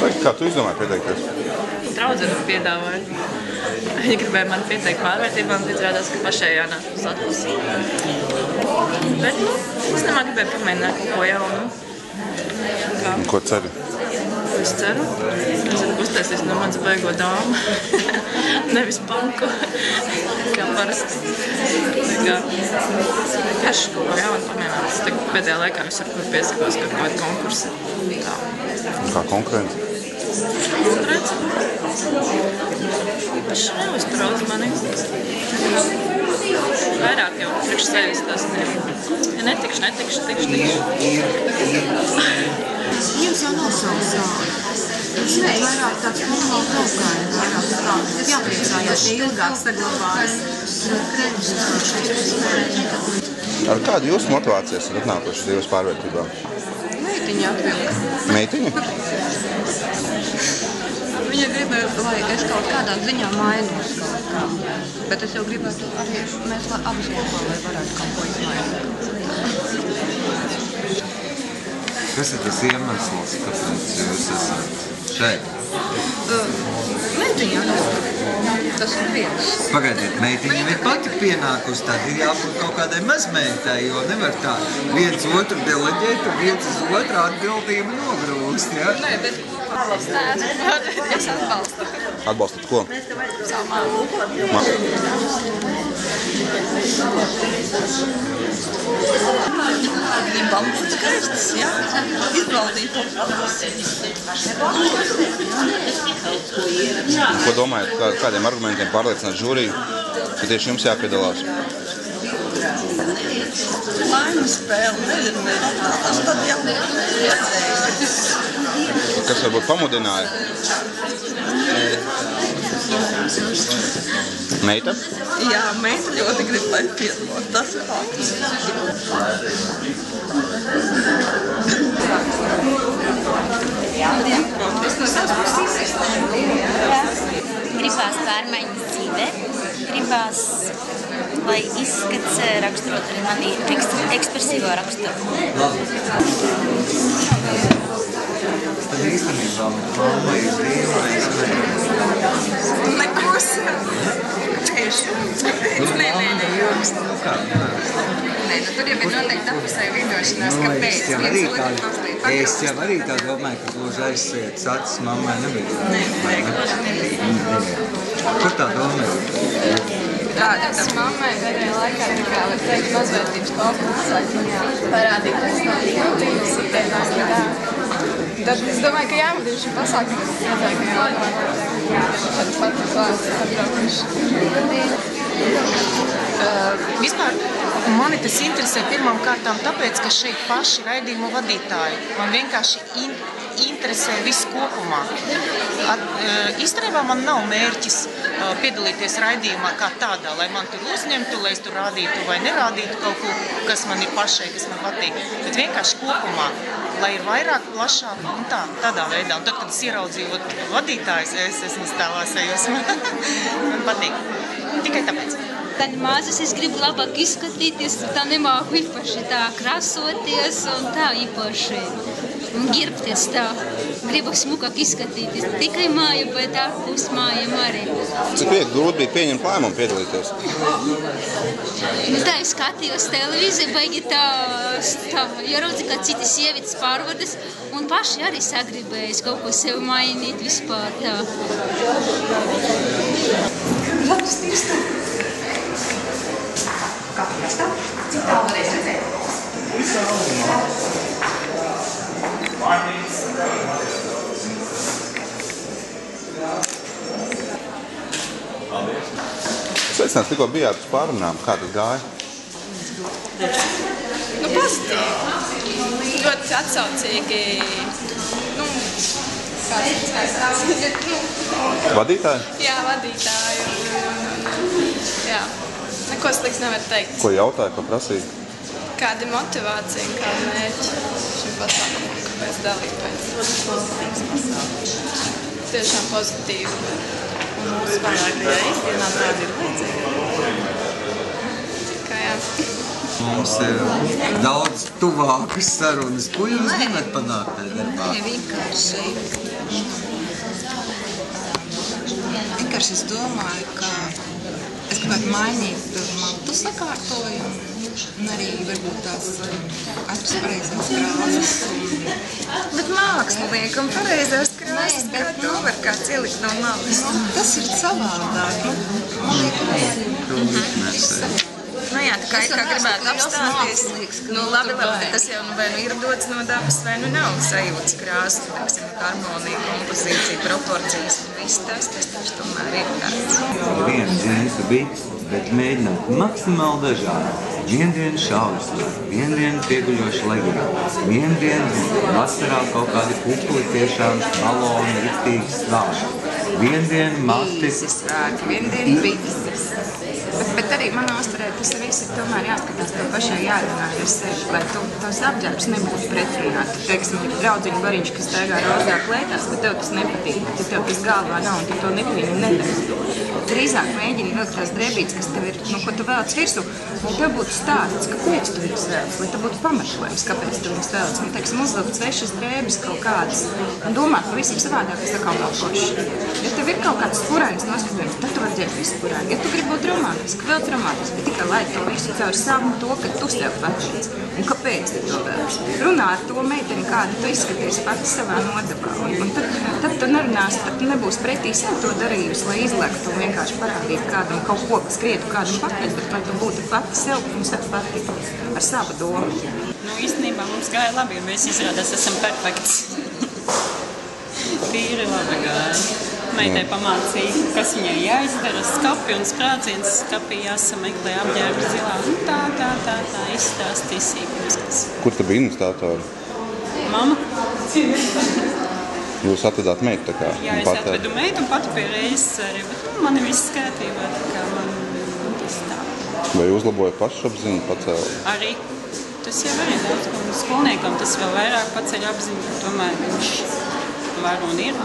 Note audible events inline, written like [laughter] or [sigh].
Saki, kā tu izdomāji pieteikties? Draudzene piedāvāja. Viņa gribēja man pieteikt pārvērtībām, bet izrādās, ka pašai jānāk uz atlasīt. Bet, nu, es nemā gribēju pamēģināt kaut ko jaunu. Kā, Ko ceri? es ceru, es zinu, ka uztaisīs no manas baigo dāmu. [laughs] Nevis panku, kā parasti. Kā, vienkārši kaut ko jaunu pamēģināt. Pēdējā laikā visur, kur piesakos, ka kaut kādi konkursi. Tā. Kā konkurence? Redz? Īpaši neuztrauc mani. Vairāk jau priekš sevis tas ne. Ja netikšu, netikšu, tikšu, tikšu. Jums jau nav savs zāle. Tas ir vairāk tāds normāls augājums, vairāk tā jāpriecājās, ja ilgāk saglabājas. Ar kādu jūsu motivācijas ir atnākušas divas pārvērtībām? Meitiņa atvilka. Meitiņa? Viņa gribēja, lai es kaut kādā ziņā mainos kaut kā. Bet es jau gribētu arī mēs lai abas kopā, lai varētu kaut ko izmainīt. Kas ir tas iemesls, kāpēc jūs esat šeit? Atvilka. Tas ir viens. Pagaidiet, meitiņa ir pati pienākusi, tad ir jābūt kaut kādai mazmeitai, jo nevar tā viens otru deleģēt, un viens uz otru atbildību nogrūst, ja? Nē, bet. Es atbalstu. Atbalstat ko? Ma Gribam būt skaistas, jā. Izbaudīt. ko domājat, kā, kādiem argumentiem pārliecināt žūriju, ka tieši jums jāpiedalās? Laimes spēle, nezinu, tas tad jau redzēju. Kas varbūt pamudināja? Meita? Jā, meita ļoti grib, lai piedalās. Tas ir fakts. Gribās pārmaiņas dzīvē, gribās, lai izskats eh, raksturot arī mani eks ekspresīvo raksturu. Tad īstenībā mamma ir brīvais meitene. Nekus. Tieši. Nu, Nē, nē, ir, nu kā, Nē, nu tur jau ir noteikti apusēja vienošanās, Nu, kāpēc. es viens arī otru mazliet es jau arī tā domāju, ka gluži aizsiet acis mammai nebija. Nē, nē, gluži nebija. Kur tā doma ir? Tāda tas mammai pēdējā laikā tā kā var teikt mazvērtības kompensēt, parādīties no līgas, sitēnās gadā. Tad es domāju, ka jāmudina šim pasākumam, vecākajiem automatiem. Tādas patas vārdas atbraukuši. Uh, vispār mani tas interesē pirmām kārtām tāpēc, ka šeit paši raidījumu vadītāji man vienkārši in, interesē viss kopumā. At, uh, īstenībā man nav mērķis uh, piedalīties raidījumā kā tādā, lai man tur uzņemtu, lai es tur rādītu vai nerādītu kaut ko, kas man ir pašai, kas man patīk. Bet vienkārši kopumā, lai ir vairāk, plašāk un tā, tādā veidā. Un tad, kad es ieraudzīju vadītājus, es esmu stāvā sajūsmā. [laughs] man patīk. Tikai tāpēc. Kad mazas es gribu labāk izskatīties, tā nemāku īpaši tā krasoties un tā īpaši un ģirbties tā. Gribu smukāk izskatīties, ne tikai māja, bet ārpus mājām arī. Cik viegli grūti bija pieņemt lēmumu piedalīties? Nu, tā es skatījos televīziju, baigi tā, tā ieraudzīju, ka citi sievietes pārvades, un paši arī sagribējis kaut ko sev mainīt vispār tā. Sveicināts, tikko bijāt uz pārunām. Kā tas gāja? Nu, pozitīvi. Ļoti atsaucīgi. Nu, kā tas nu, Vadītāji? Jā, vadītāji. Jā, neko slikts nevar teikt. Ko jautāja, ko prasīja? Kāda ir motivācija un kāda mērķa šim pasākumam, kāpēc dalīties? Tiešām pozitīvi. Un mūsu vairākajā ikdienā tāda ir vajadzīga. Kā jā. Mums ir daudz tuvākas sarunas. Ko jūs gribat panākt tajā darbā? Nē, vienkārši. Vienkārši es domāju, ka gribētu mainīt mantu sakārtojumu un arī varbūt tās katras pareizās krāsas. Bet māksliniekam pareizās krāsas, kā to var kāds ielikt no malas. Nu, tas ir savādāk. Nu, man liekas, likmēs. Nu jā, tā kā it kā gribētu apstāties. Nu labi, labi, bet tas jau nu vai nu ir dots no dabas, vai nu nav sajūtas krāsa, teiksim, harmonija, kompozīcija, proporcijas un viss tas, tas taču tomēr ir tāds. viena džinsa bits, bet mēģināt maksimāli dažādi. Vienu dienu šausmas, vienu dienu pieguļoša leģenda, vienu dienu vasarā kaut kādi kupli tiešām baloni, riktīgi svāži. Vienu dienu mati, Visi svēki, viendien visas. Bet, bet arī manā uzturē tas viss ir tomēr jāskatās tev pašai jārunā ar sevi, lai tu tavs apģērbs nebūtu pretrunā. Tu, teiksim, ir draudziņu bariņš, kas staigā rozā klētās, bet tev tas nepatīk. Ja tev tas galvā nav un tu to nevienu nedari. Drīzāk mēģini vilkt tās drēbītes, kas tev ir, nu, ko tu vēlac virsū, lai tev būtu stāsts, kāpēc tu viņus vēlac, lai tev būtu pamatojums, kāpēc tu viņus vēlac. Nu, teiksim, uzvilkt svešas drēbes kaut kādas un domāt pavisam savādāk, tas atkal nav forši. Ja tev ir kaut kāds spurainis noskatījums, tad tu vari ģērbt visu spuraini. Ja tu gribi būt romantiski, vēl romantiski, bet tikai lai to visu caur savu to, ka tu sev patīc. Un kāpēc tu to vēlas? Runā ar to meiteni, kāda tu izskaties pati savā nodabā. Un, un tad, tad tu nerunāsi, tad tu nebūsi pretī sev to darījusi, lai izlektu un vienkārši parādītu kādam kaut ko, kas skrietu kādam pakaļ, bet lai tu būtu pati sev un sev pati ar savu domu. Nu, īstenībā mums gāja labi, jo mēs izrādās esam perfekts. Tīri labi gāja. Meitai pamācīja, kas viņai jāizdara, skapi un sprādziens, skapī jāsameklē apģērba zilā. Un tā, tā, tā, tā izstāstīja sīkums, kas. Kur te bija iniciatori? Mama, Jūs atvedāt meitu tā kā? jā, un es pat, atvedu meitu un pati pie reizes arī, bet nu, man ir viss kārtībā, tā kā man tas tā. Vai uzlaboja pašapziņu, pacēla? Arī tas jau arī daudz, mums skolniekam tas vēl vairāk paceļ apziņu, ka tomēr viņš var un ir.